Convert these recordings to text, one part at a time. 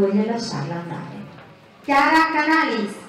voglio lasciarla andare. Chiara Canalis.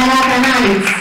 Vai para.